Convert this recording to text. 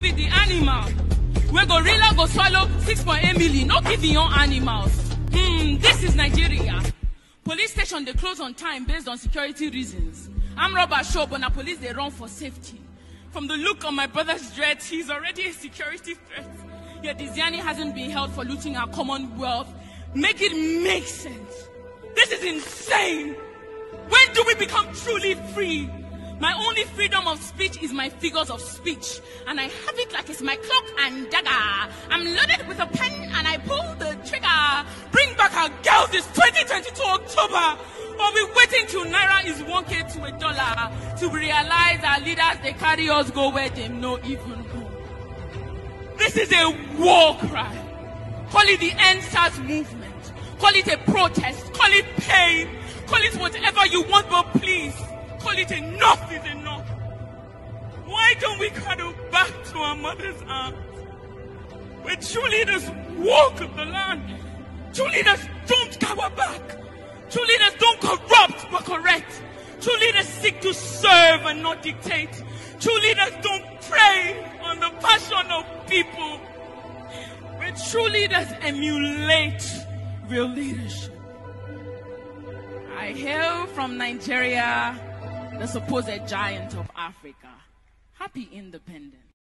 be the animal. Wey gorilla go swallow 6.8 million no give im own animals. Hmm dis is nigeria. Police station dey close on time based on security reasons. Armed robbers show but na police dey run for safety. From the look on my brother's dreads he's already a security threat. Yet Diezani hasn't been held for looting our commonwealth. Make it make sense. This is insane. When do we become truly free my only freedom of speech is my figures of speech, and I have it like it's my clock and dagger. I'm loaded with a pen and I pull the trigger. Bring back our girls this 2022 October. Or we waiting till Naira is 1K to a dollar to realize our leaders they carry us go where they no even go. This is a war cry. Call it the End SARS movement. Call it a protest. Call it pain. Call it whatever you want, but please call it enough is enough. Why don't we cuddle back to our mother's arms? Where true leaders walk the land. True leaders don't cower back. True leaders don't corrupt but correct. True leaders seek to serve and not dictate. True leaders don't prey on the passion of people. Where true leaders emulate real leadership. I hail from Nigeria, the supposed giant of Africa. Happy independence.